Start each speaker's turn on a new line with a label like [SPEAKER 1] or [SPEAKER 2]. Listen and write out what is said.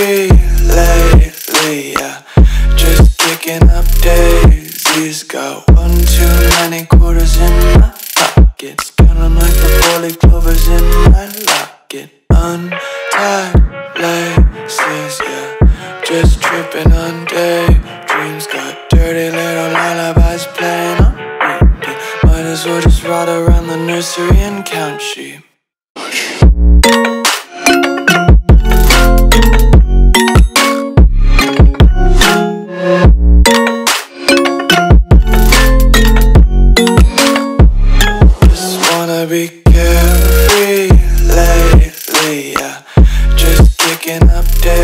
[SPEAKER 1] lately, yeah. Just kicking up daisies. Got one too many quarters in my pockets. Counting like the four-leaf clovers in my locket. Untied laces, yeah. Just tripping on daydreams. Got dirty little lullabies playing on repeat. Might as well just ride around the nursery and count sheep. Making up dead.